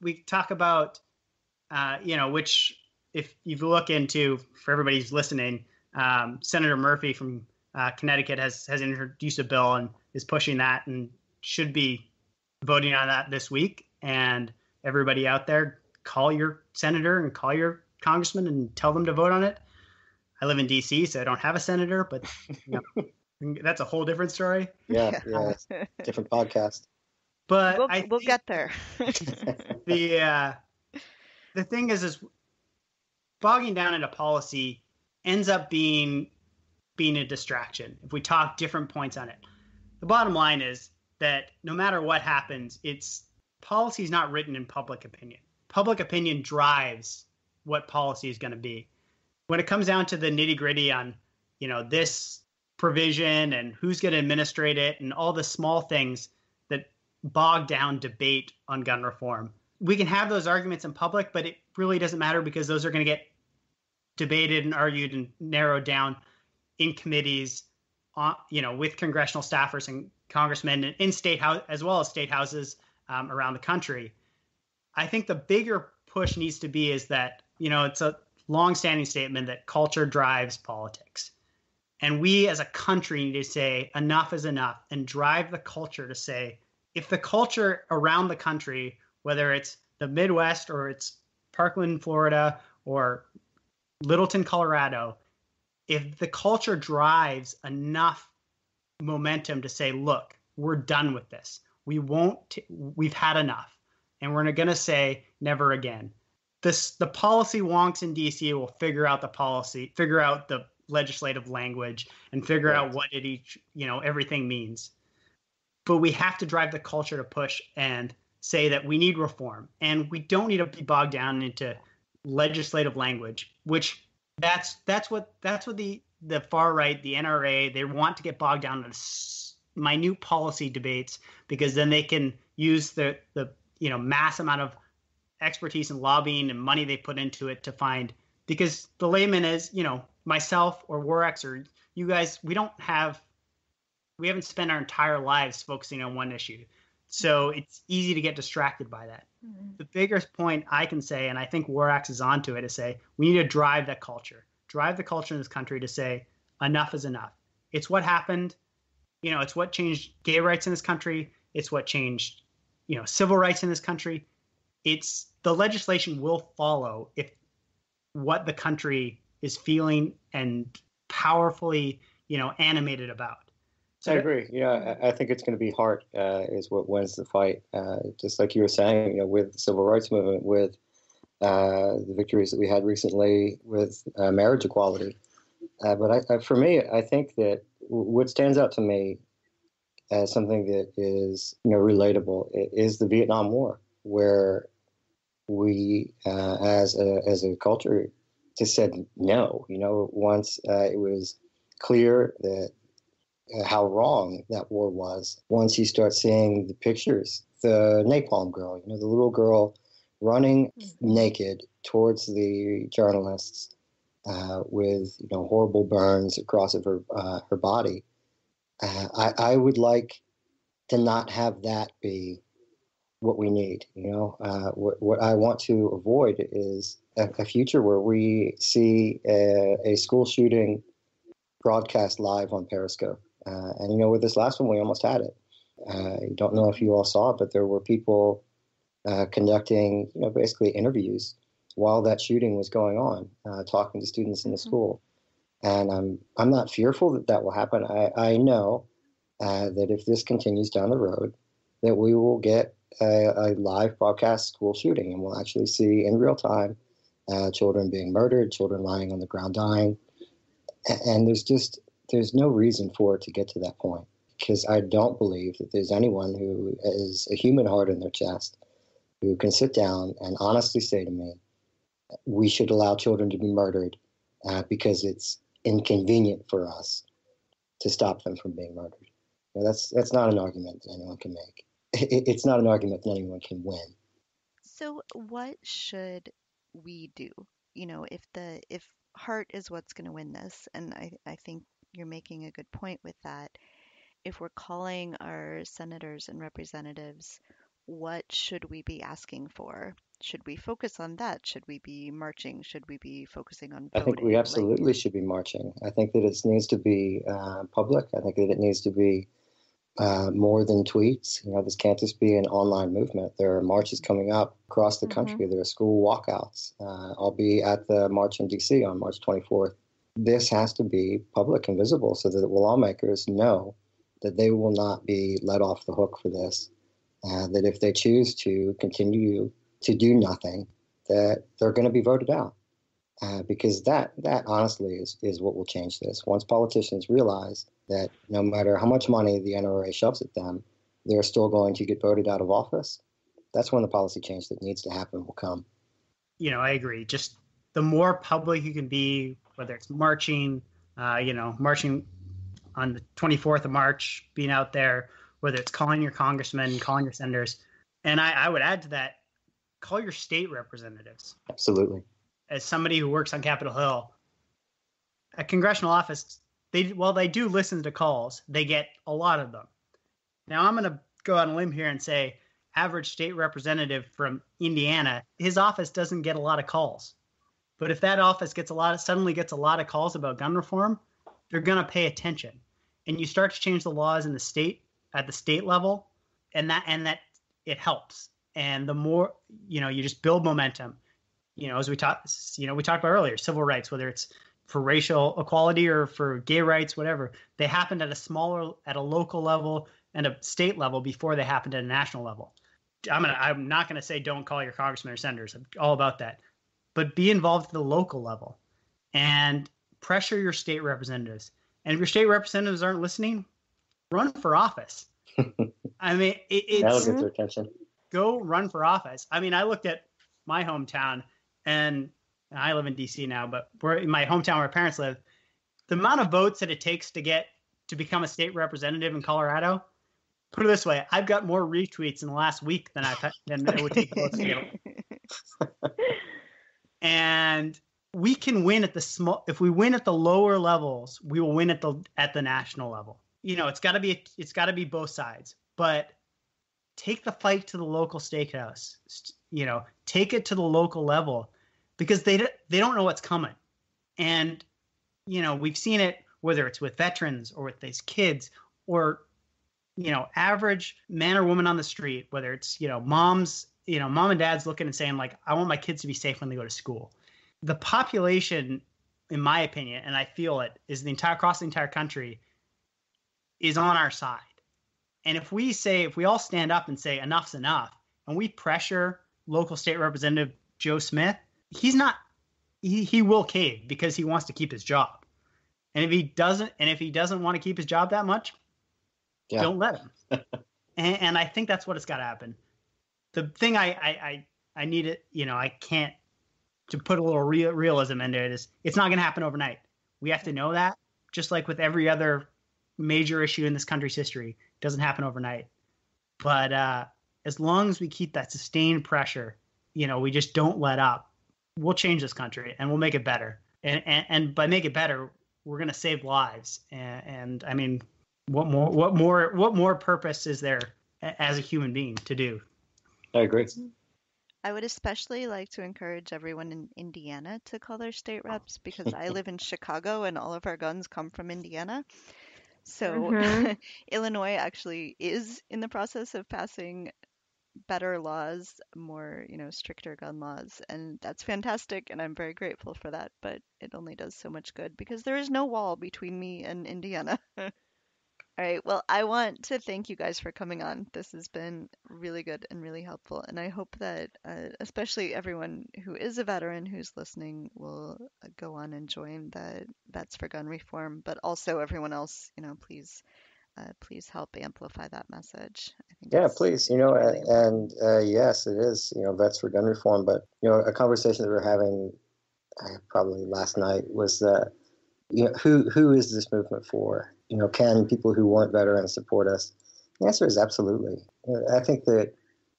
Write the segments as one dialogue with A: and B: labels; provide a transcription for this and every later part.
A: we talk about, uh, you know, which if you look into for everybody who's listening, um, Senator Murphy from uh, Connecticut has has introduced a bill and is pushing that and should be voting on that this week. And everybody out there, call your senator and call your congressman and tell them to vote on it. I live in D.C., so I don't have a senator, but you know, that's a whole different story.
B: Yeah, yeah, different podcast.
A: But
C: we'll,
A: I
C: we'll get there.
A: the uh, the thing is, is bogging down into policy ends up being being a distraction if we talk different points on it. The bottom line is that no matter what happens, it's policy is not written in public opinion. Public opinion drives what policy is going to be. When it comes down to the nitty gritty on, you know, this provision and who's going to administrate it and all the small things that bog down debate on gun reform, we can have those arguments in public, but it really doesn't matter because those are going to get debated and argued and narrowed down in committees, uh, you know, with congressional staffers and congressmen and in state house as well as state houses um, around the country. I think the bigger push needs to be is that you know it's a long-standing statement that culture drives politics, and we as a country need to say enough is enough and drive the culture to say if the culture around the country, whether it's the Midwest or it's Parkland, Florida, or Littleton, Colorado, if the culture drives enough momentum to say, look, we're done with this. We won't, t- we've had enough. And we're going to say never again. This, the policy wonks in DC will figure out the policy, figure out the legislative language, and figure right. out what it each, you know, everything means. But we have to drive the culture to push and say that we need reform. And we don't need to be bogged down into legislative language, which that's that's what that's what the the far right, the NRA, they want to get bogged down in minute policy debates because then they can use the the you know mass amount of expertise and lobbying and money they put into it to find because the layman is you know myself or Warx or you guys we don't have we haven't spent our entire lives focusing on one issue so it's easy to get distracted by that. Mm-hmm. The biggest point I can say, and I think Warx is onto it, is say we need to drive that culture, drive the culture in this country to say enough is enough. It's what happened. You know, it's what changed gay rights in this country. It's what changed, you know, civil rights in this country. It's the legislation will follow if what the country is feeling and powerfully, you know, animated about.
B: I agree. Yeah, I think it's going to be hard. Uh, is what wins the fight. Uh, just like you were saying, you know, with the civil rights movement, with uh, the victories that we had recently with uh, marriage equality. Uh, but I, I, for me, I think that what stands out to me as something that is you know relatable is the Vietnam War, where we, uh, as a, as a culture, just said no. You know, once it was clear that how wrong that war was once you start seeing the pictures. The napalm girl, you know, the little girl running mm-hmm. naked towards the journalists uh, with you know horrible burns across of her uh, her body. Uh, I, I would like to not have that be what we need. You know, uh, what, what I want to avoid is a, a future where we see a, a school shooting broadcast live on Periscope uh, and you know, with this last one, we almost had it. Uh, I don't know if you all saw, it, but there were people uh, conducting, you know, basically interviews while that shooting was going on, uh, talking to students in the mm-hmm. school. And I'm I'm not fearful that that will happen. I I know uh, that if this continues down the road, that we will get a, a live broadcast school shooting, and we'll actually see in real time uh, children being murdered, children lying on the ground dying, and there's just there's no reason for it to get to that point because I don't believe that there's anyone who has a human heart in their chest who can sit down and honestly say to me, we should allow children to be murdered uh, because it's inconvenient for us to stop them from being murdered. That's that's not an argument that anyone can make. It, it's not an argument that anyone can win.
C: So, what should we do? You know, if the if heart is what's going to win this, and I I think you're making a good point with that. If we're calling our senators and representatives, what should we be asking for? Should we focus on that? Should we be marching? Should we be focusing on voting?
B: I think we absolutely like, should be marching. I think that it needs to be uh, public. I think that it needs to be uh, more than tweets. You know, this can't just be an online movement. There are marches coming up across the mm-hmm. country. There are school walkouts. Uh, I'll be at the march in DC on March 24th. This has to be public and visible so that lawmakers know that they will not be let off the hook for this. Uh, that if they choose to continue to do nothing, that they're going to be voted out. Uh, because that that honestly is is what will change this. Once politicians realize that no matter how much money the NRA shoves at them, they're still going to get voted out of office. That's when the policy change that needs to happen will come.
A: You know, I agree. Just the more public you can be, whether it's marching, uh, you know, marching on the 24th of March, being out there, whether it's calling your congressmen, calling your senators, and I, I would add to that, call your state representatives.
B: Absolutely.
A: As somebody who works on Capitol Hill, a congressional office they well they do listen to calls. They get a lot of them. Now I'm going to go on a limb here and say average state representative from Indiana, his office doesn't get a lot of calls. But if that office gets a lot of, suddenly gets a lot of calls about gun reform, they're going to pay attention. And you start to change the laws in the state at the state level and that and that it helps. And the more, you know, you just build momentum. You know, as we talked, you know, we talked about earlier, civil rights, whether it's for racial equality or for gay rights, whatever. They happened at a smaller, at a local level and a state level before they happened at a national level. I'm gonna, I'm not gonna say don't call your congressmen or senators. I'm all about that, but be involved at the local level and pressure your state representatives. And if your state representatives aren't listening, run for office. I mean, it, it's
B: that'll get their attention.
A: Go run for office. I mean, I looked at my hometown and I live in DC now, but we're in my hometown where my parents live. The amount of votes that it takes to get to become a state representative in Colorado, put it this way, I've got more retweets in the last week than I've than it would take votes to get. and we can win at the small. If we win at the lower levels, we will win at the at the national level. You know, it's got to be it's got to be both sides, but take the fight to the local statehouse. You know, take it to the local level because they they don't know what's coming, and you know we've seen it whether it's with veterans or with these kids or you know average man or woman on the street, whether it's you know moms you know mom and dad's looking and saying like I want my kids to be safe when they go to school. The population, in my opinion, and I feel it, is the entire across the entire country is on our side. And if we say, if we all stand up and say enough's enough, and we pressure local state representative Joe Smith, he's not he, he will cave because he wants to keep his job. And if he doesn't and if he doesn't want to keep his job that much, yeah. don't let him. and, and, I think that's what it's got to happen. The thing I, I I I need it, you know, I can't to put a little real, realism into it is it's not going to happen overnight. We have to know that, just like with every other major issue in this country's history, it doesn't happen overnight. But uh, as long as we keep that sustained pressure, you know, we just don't let up we'll change this country and we'll make it better. And and, and by make it better, we're going to save lives. And, and I mean, what more? What more? What more purpose is there as a human being to do?
B: I agree.
C: I would especially like to encourage everyone in Indiana to call their state reps because I live in Chicago and all of our guns come from Indiana. So mm-hmm. Illinois actually is in the process of passing better laws, more, you know, stricter gun laws. And that's fantastic. And I'm very grateful for that. But it only does so much good because there is no wall between me and Indiana. All right. Well, I want to thank you guys for coming on. This has been really good and really helpful. And I hope that, uh, especially everyone who is a veteran who's listening, will uh, go on and join the Vets for Gun Reform. But also, everyone else, you know, please uh, please help amplify that message.
B: yeah, please. You know, really and, uh, yes, it is. You know, vets for gun reform. But you know, a conversation that we are having uh, probably last night was that you know who who is this movement for? You know, can people who weren't veterans support us? The answer is absolutely. I think that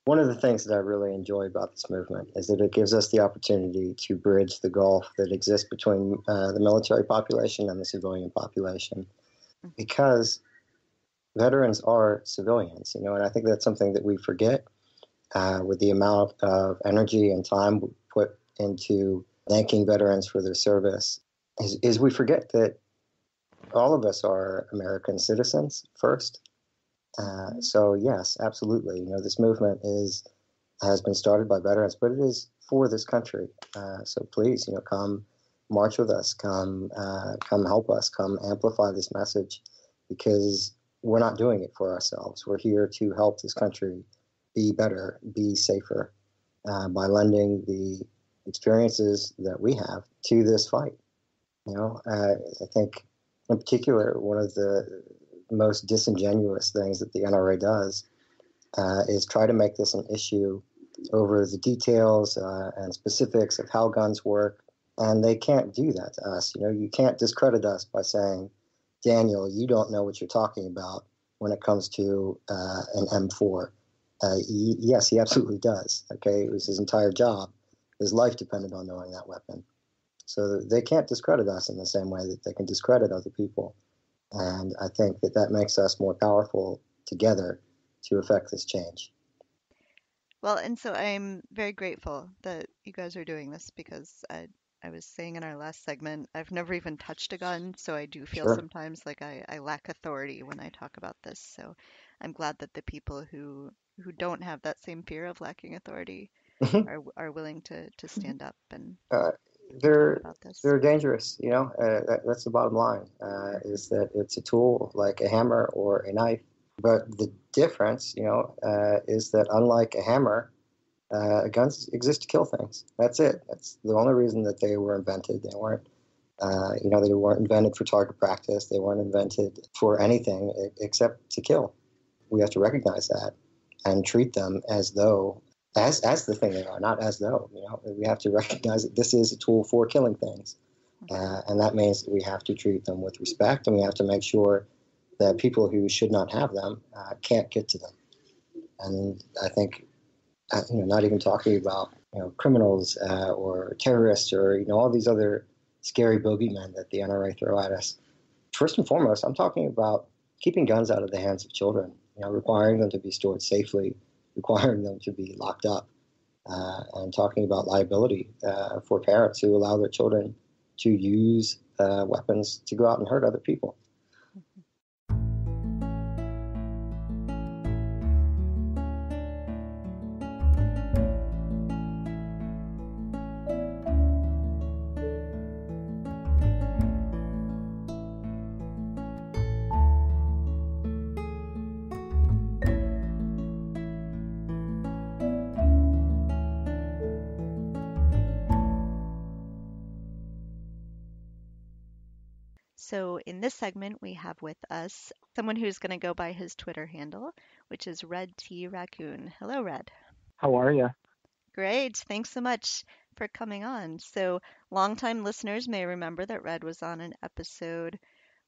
B: one of the things that I really enjoy about this movement is that it gives us the opportunity to bridge the gulf that exists between uh, the military population and the civilian population. Mm-hmm. Because veterans are civilians, you know, and I think that's something that we forget. uh, with the amount of energy and time we put into thanking veterans for their service, is, is we forget that all of us are American citizens first. Uh, so yes, absolutely. You know, this movement is has been started by veterans, but it is for this country. Uh, so please, you know, come march with us, come uh, come help us, come amplify this message, because we're not doing it for ourselves. We're here to help this country be better, be safer, uh, by lending the experiences that we have to this fight. You know, uh, I think in particular, one of the most disingenuous things that the NRA does uh, is try to make this an issue over the details uh, and specifics of how guns work. And they can't do that to us. You know, you can't discredit us by saying, Daniel, you don't know what you're talking about when it comes to uh, an M4. Uh, he, yes, he absolutely does. Okay, it was his entire job. His life depended on knowing that weapon. So they can't discredit us in the same way that they can discredit other people. And I think that that makes us more powerful together to affect this change.
C: Well, and so I'm very grateful that you guys are doing this because I, I was saying in our last segment, I've never even touched a gun, so I do feel
B: Sure.
C: sometimes like I, I lack authority when I talk about this. So I'm glad that the people who who don't have that same fear of lacking authority
B: Mhm.
C: are are willing to to stand up and
B: Uh, they're they're dangerous. You know, uh, that, that's the bottom line. Uh, is that it's a tool like a hammer or a knife, but the difference, you know, uh, is that unlike a hammer, uh, guns exist to kill things. That's it. That's the only reason that they were invented. They weren't. Uh, you know, they weren't invented for target practice. They weren't invented for anything except to kill. We have to recognize that and treat them as though as as the thing they are, not as though. You know, we have to recognize that this is a tool for killing things, uh, and that means that we have to treat them with respect, and we have to make sure that people who should not have them uh, can't get to them. And I think, uh, you know, not even talking about you know criminals uh, or terrorists or you know all these other scary bogeymen that the NRA throw at us. First and foremost, I'm talking about keeping guns out of the hands of children. You know, requiring them to be stored safely requiring them to be locked up, uh, and talking about liability uh, for parents who allow their children to use uh, weapons to go out and hurt other people.
C: So, in this segment, we have with us someone who's going to go by his Twitter handle, which is Red T Raccoon. Hello, Red.
D: How are you?
C: Great. Thanks so much for coming on. So, longtime listeners may remember that Red was on an episode.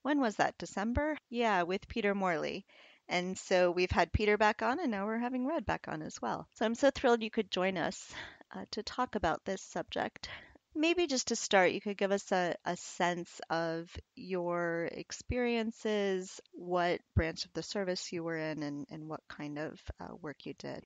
C: When was that? December? Yeah, with Peter Morley. And so we've had Peter back on, and now we're having Red back on as well. So I'm so thrilled you could join us uh, to talk about this subject. Maybe just to start, you could give us a, a sense of your experiences, what branch of the service you were in, and, and what kind of uh, work you did.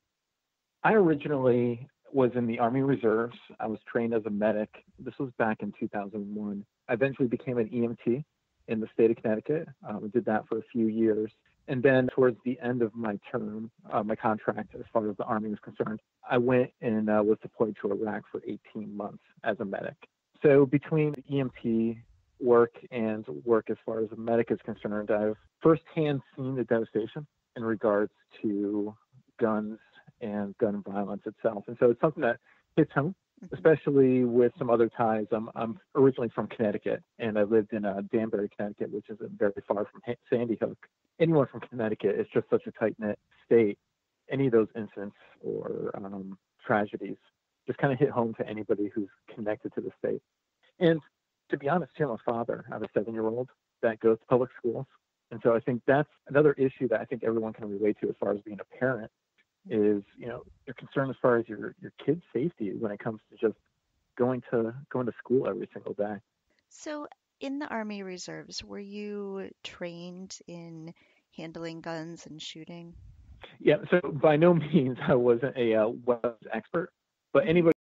D: I originally was in the Army Reserves. I was trained as a medic. This was back in 2001. I eventually became an EMT in the state of Connecticut. Um, did that for a few years. And then towards the end of my term, uh, my contract, as far as the Army was concerned, I went and uh, was deployed to Iraq for 18 months as a medic. So between the EMT work and work as far as a medic is concerned, I've firsthand seen the devastation in regards to guns and gun violence itself. And so it's something that hits home. Especially with some other ties. I'm, I'm originally from Connecticut, and I lived in uh, Danbury, Connecticut, which isn't very far from Ha- Sandy Hook. Anyone from Connecticut, it's just such a tight knit state. Any of those incidents or um, tragedies just kind of hit home to anybody who's connected to the state. And to be honest, too, I'm a father. I have a seven year old that goes to public schools. And so I think that's another issue that I think everyone can relate to as far as being a parent is, you know, you're concerned as far as your, your kid's safety when it comes to just going to going to school every single day.
C: So, in the Army Reserves, were you trained in handling guns and shooting?
D: Yeah, so by no means I wasn't a uh, weapons expert, but anybody